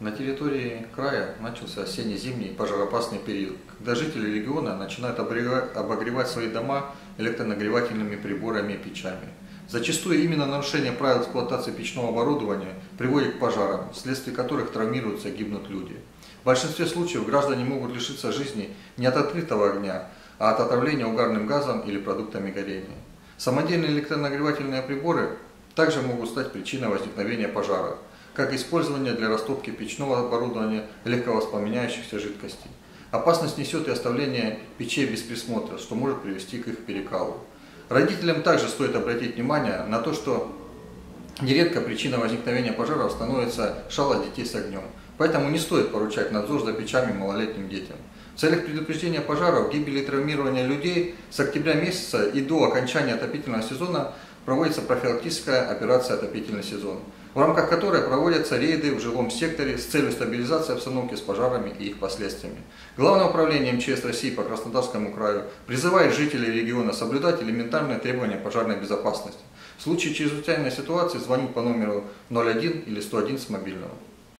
На территории края начался осенне-зимний пожароопасный период, когда жители региона начинают обогревать свои дома электронагревательными приборами и печами. Зачастую именно нарушение правил эксплуатации печного оборудования приводит к пожарам, вследствие которых травмируются и гибнут люди. В большинстве случаев граждане могут лишиться жизни не от открытого огня, а от отравления угарным газом или продуктами горения. Самодельные электронагревательные приборы также могут стать причиной возникновения пожара, как использование для растопки печного оборудования легковоспламеняющихся жидкостей. Опасность несет и оставление печей без присмотра, что может привести к их перекалу. Родителям также стоит обратить внимание на то, что нередко причиной возникновения пожаров становится шалость детей с огнем. Поэтому не стоит поручать надзор за печами малолетним детям. В целях предупреждения пожаров, гибели и травмирования людей с октября месяца и до окончания отопительного сезона проводится профилактическая операция «Отопительный сезон», в рамках которой проводятся рейды в жилом секторе с целью стабилизации обстановки с пожарами и их последствиями. Главное управление МЧС России по Краснодарскому краю призывает жителей региона соблюдать элементарные требования пожарной безопасности. В случае чрезвычайной ситуации звонить по номеру 01 или 101 с мобильного.